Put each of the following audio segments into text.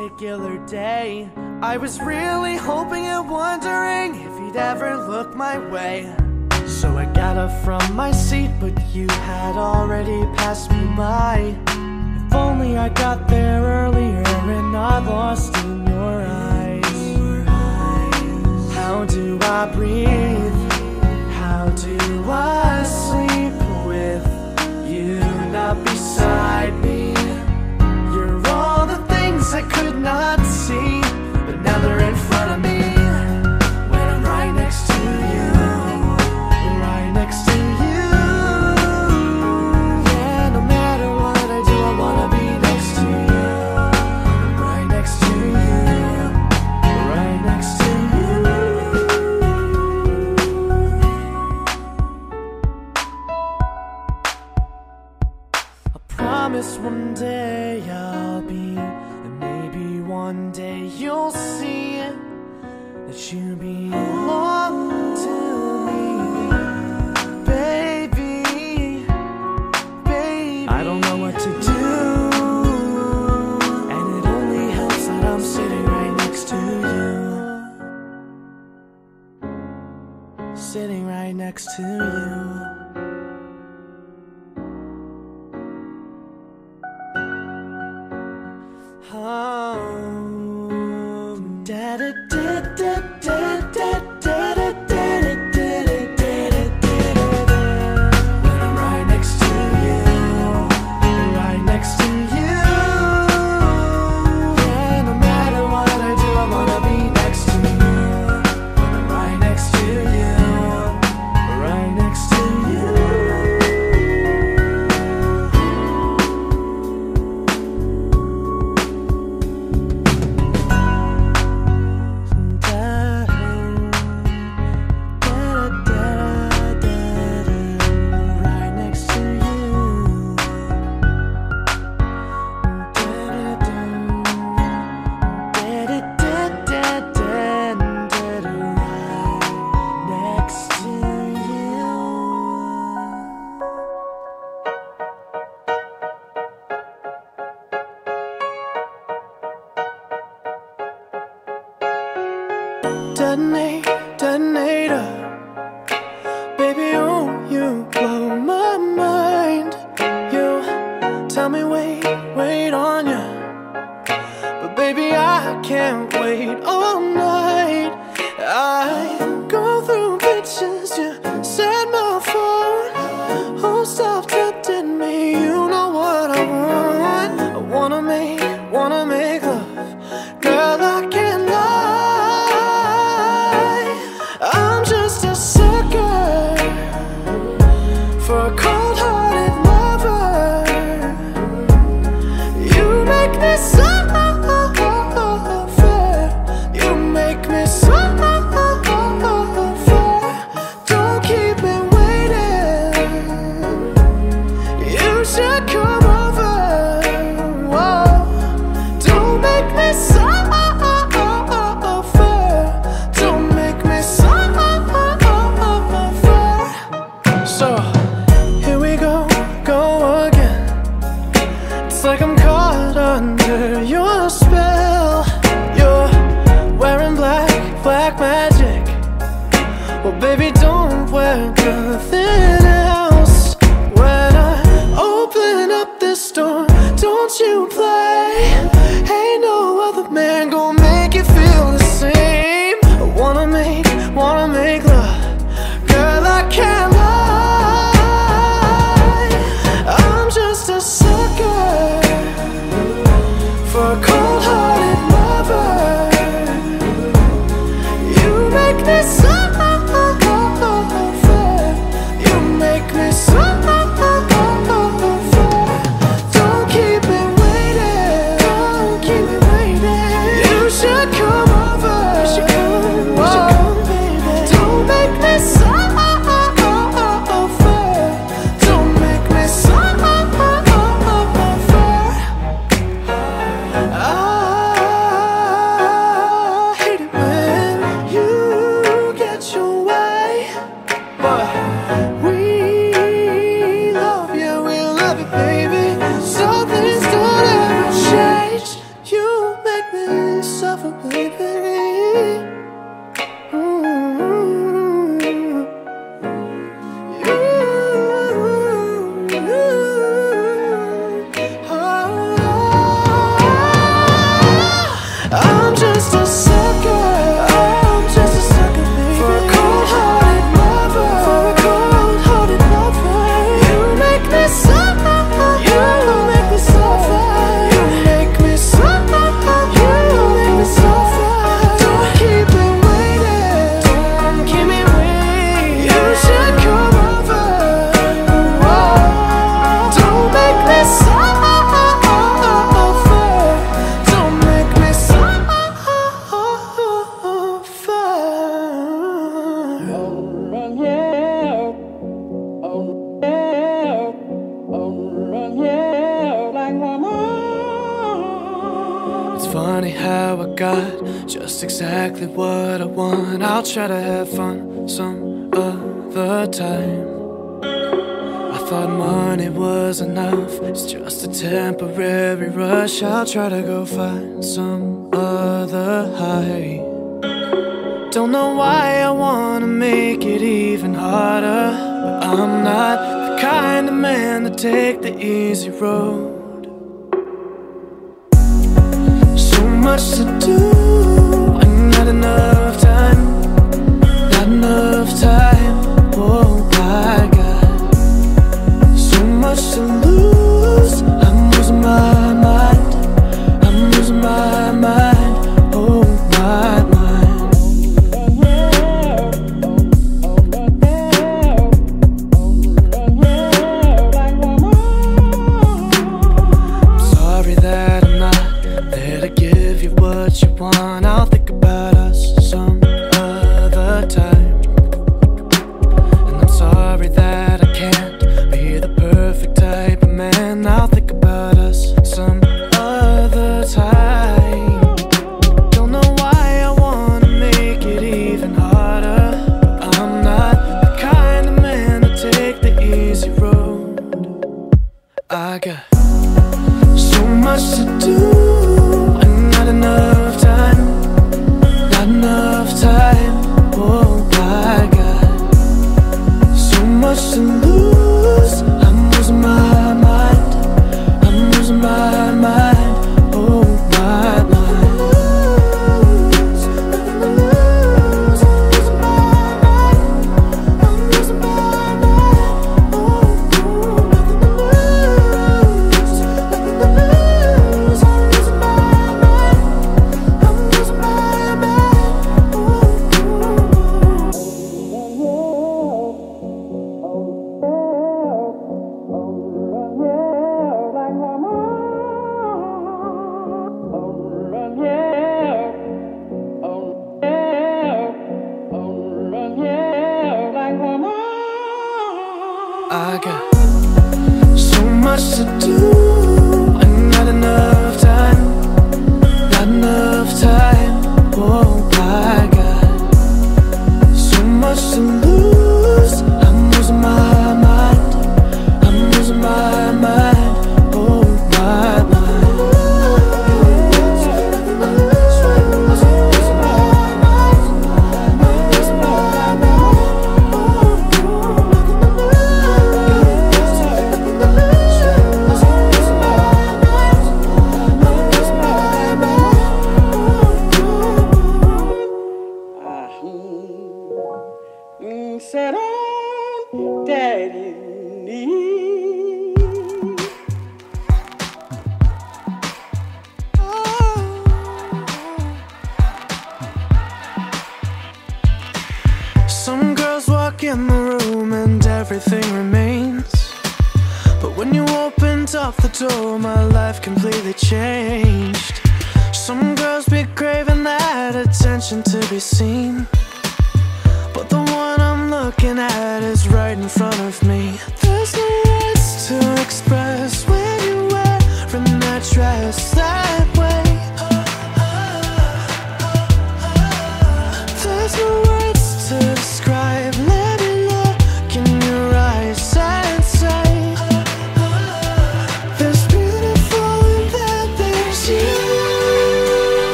particular day I was really hoping and wondering if you'd ever look my way So I got up from my seat but you had already passed me by If only I got there earlier and not lost in your eyes How do I breathe? How do I sleep? I could not see, but now they're in front of me. When I'm right next to you, right next to you. Yeah, no matter what I do, I wanna be next to you, right next to you, right next to you. I promise one day I'll be. One day you'll see that you belong to me, baby, baby. I don't know what to do, and it only helps that I'm sitting right next to you, sitting right next to you. never so try to have fun some other time. I thought money was enough, it's just a temporary rush. I'll try to go find some other high. Don't know why I wanna make it even harder, but I'm not the kind of man to take the easy road. So much to do, and not enough.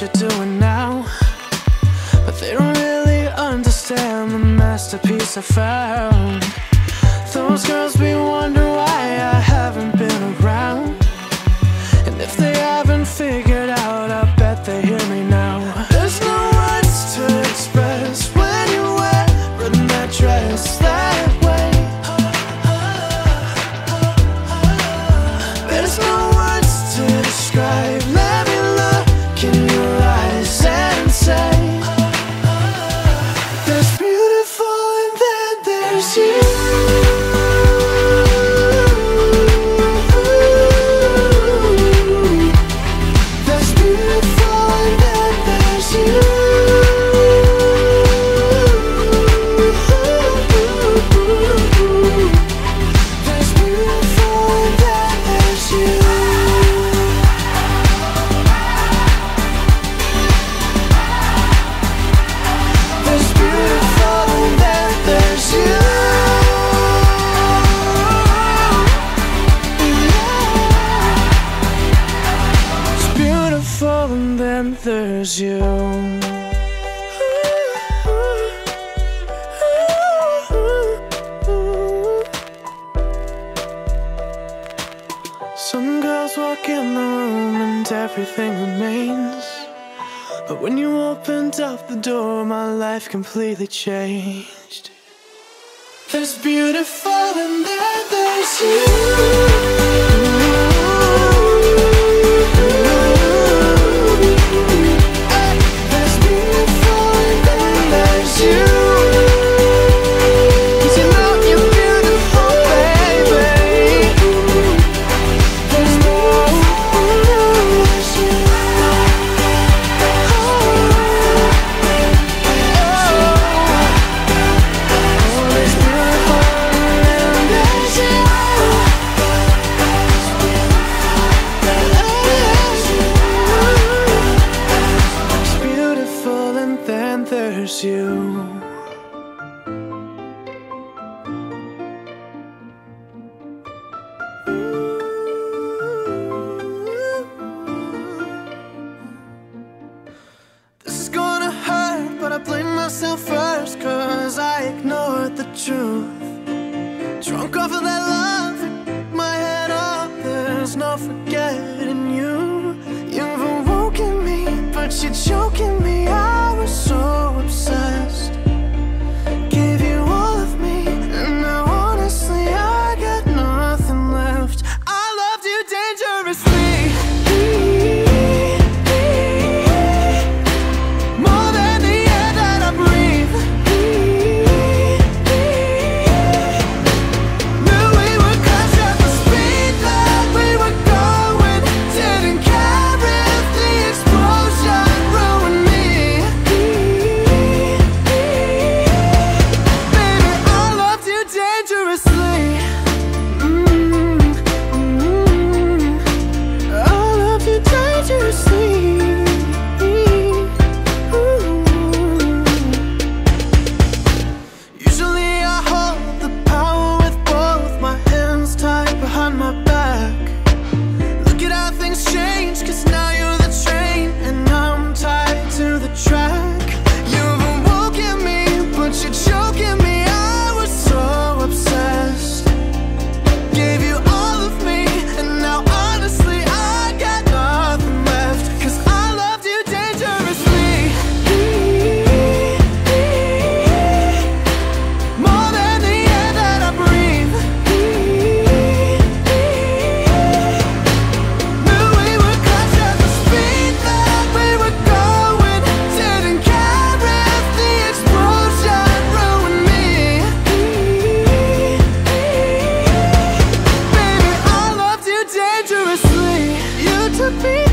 you're doing now. But they don't really understand the masterpiece I found. Those girls be wondering why I haven't been around. completely changed. There's beautiful and then there's you. be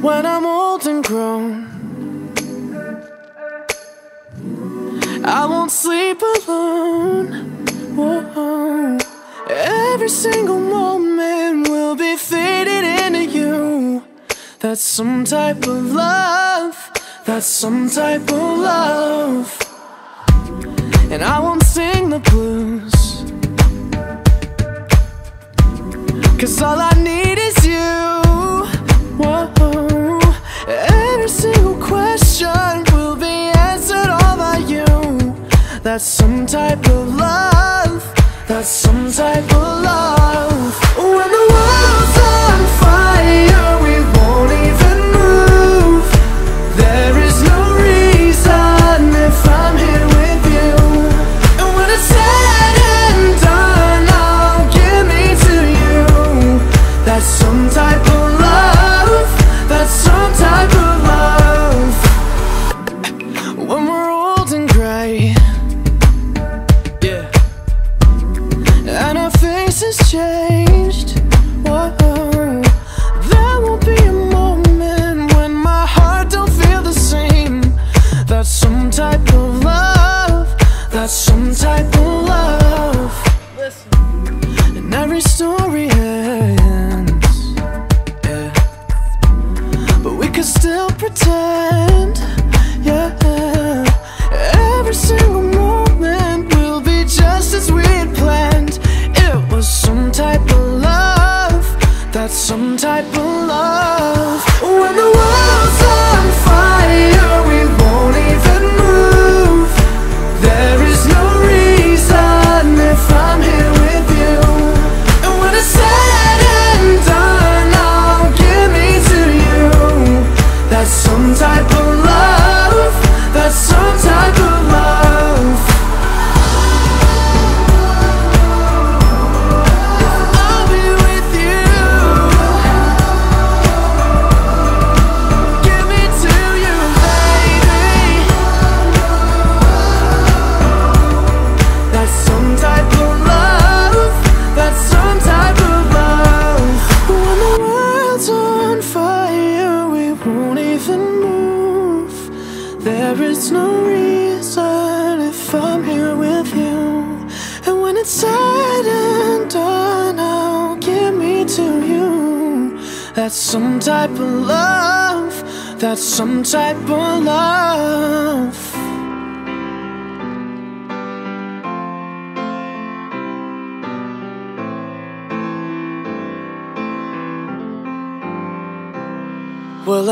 when I'm old and grown. I won't sleep alone. Whoa. Every single moment will be faded into you. That's some type of love. That's some type of love. And I won't sing the blues. Cause all I need is you. That's some type of love. That's some type of love. When the world's on fire,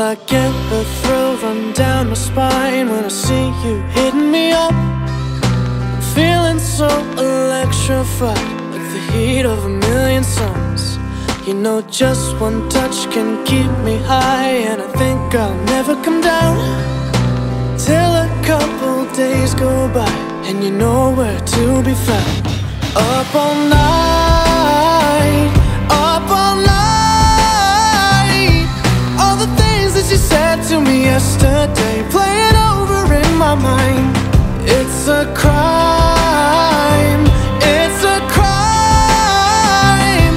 I get a thrill run down my spine when I see you hitting me up. I'm feeling so electrified, like the heat of a million suns. You know, just one touch can keep me high, and I think I'll never come down till a couple days go by, and you know where to be found. Up all night, yesterday, playing over in my mind. It's a crime, it's a crime.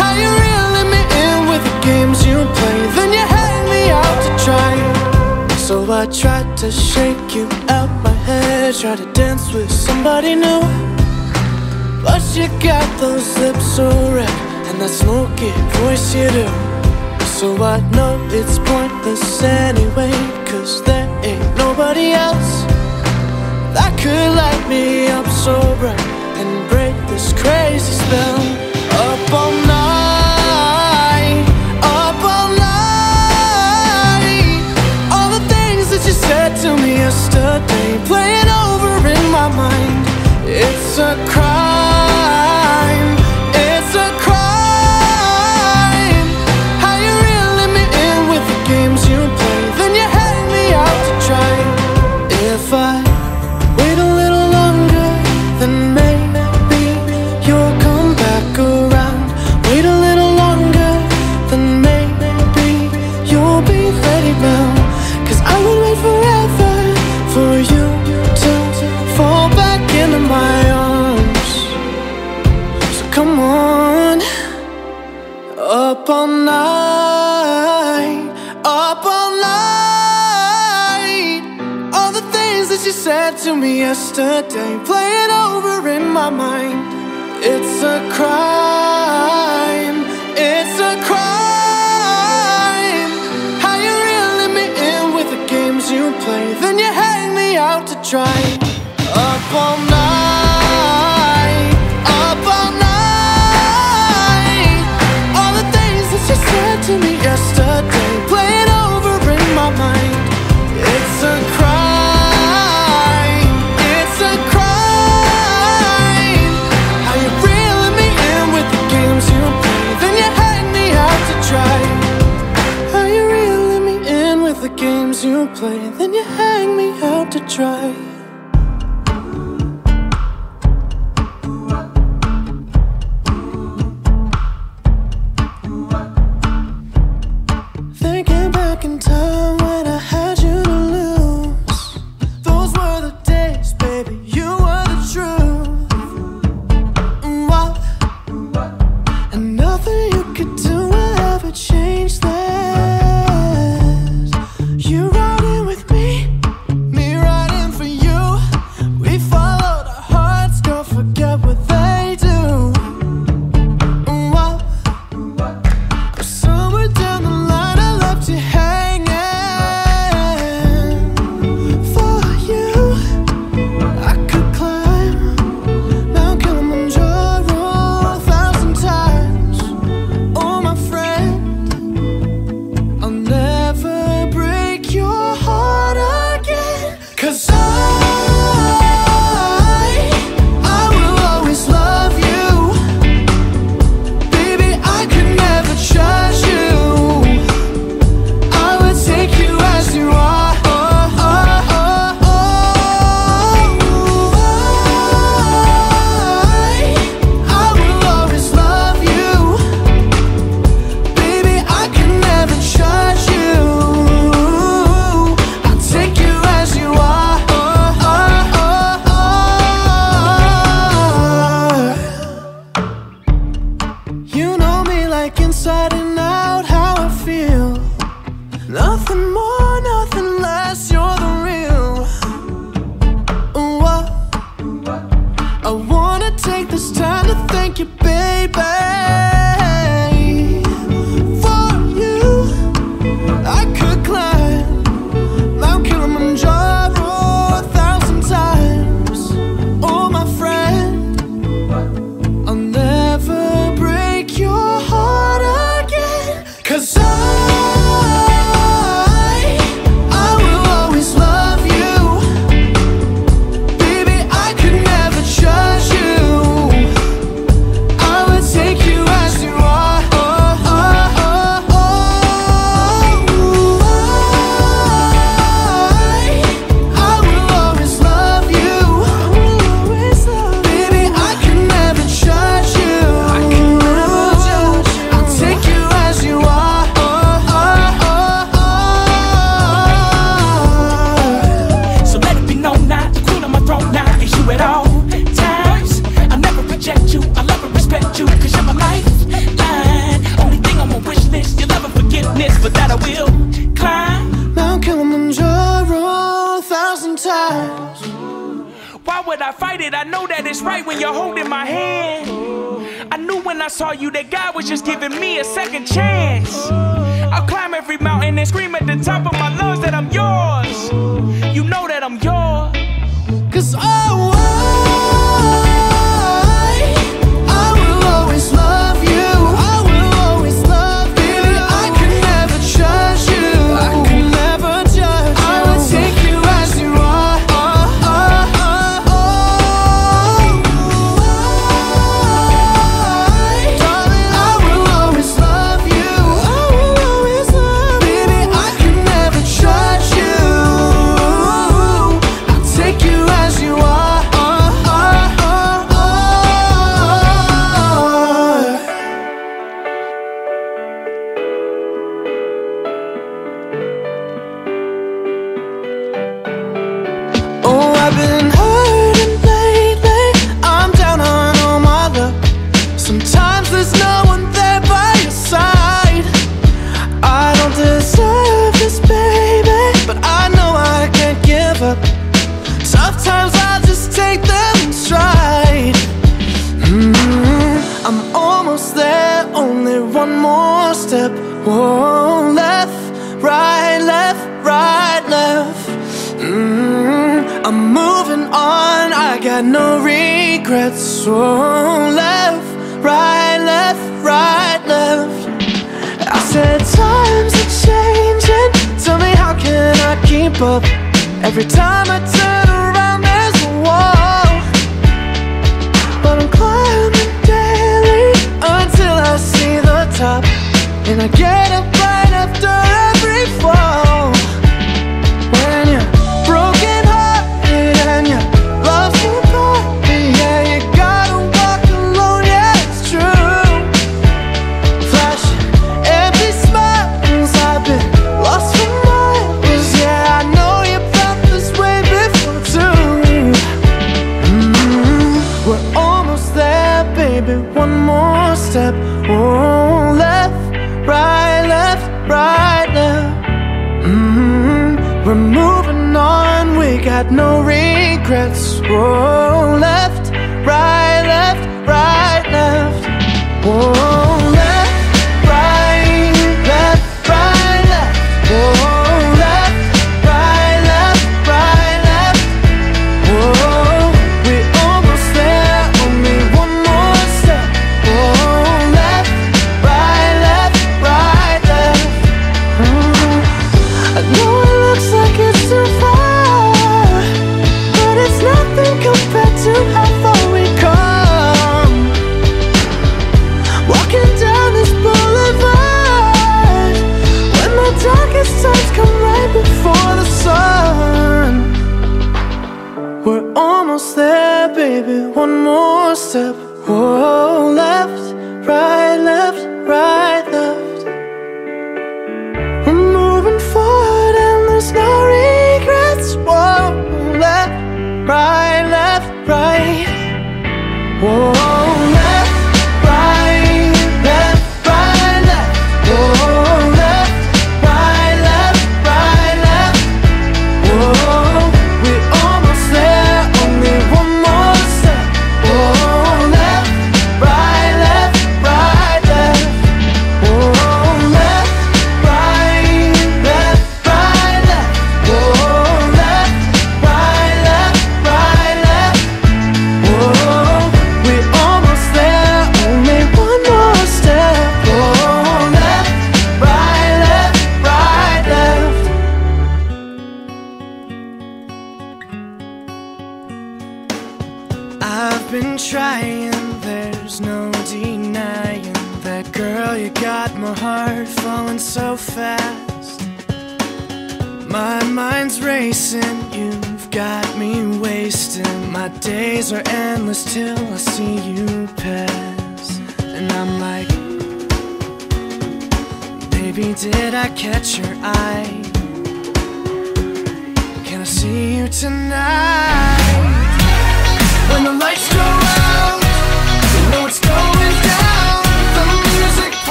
How you reeling me in with the games you play, then you hang me out to dry. So I tried to shake you out my head, try to dance with somebody new. But you got those lips so red And that smoky voice you do So I know it's pointless anyway Cause there ain't nobody else That could light me up so bright And break this crazy spell. Up all night Up all night All the things that you said to me yesterday Playing over in my mind. It's a crime play, then you hang me out to dry. Whoa, left, right, left, right, left. Mm, I'm moving on, I got no regrets. Whoa, left, right, left, right, left. I said, times are changing. Tell me, how can I keep up? Every time I turn around, there's a wall. But I'm climbing daily until I see the top. And I get up right after every fall. No regrets. Whoa,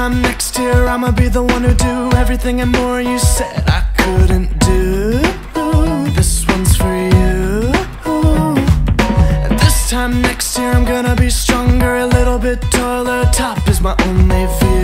time next year I'ma be the one who do everything and more you said I couldn't do. This one's for you. This time next year I'm gonna be stronger, a little bit taller. Top is my only view.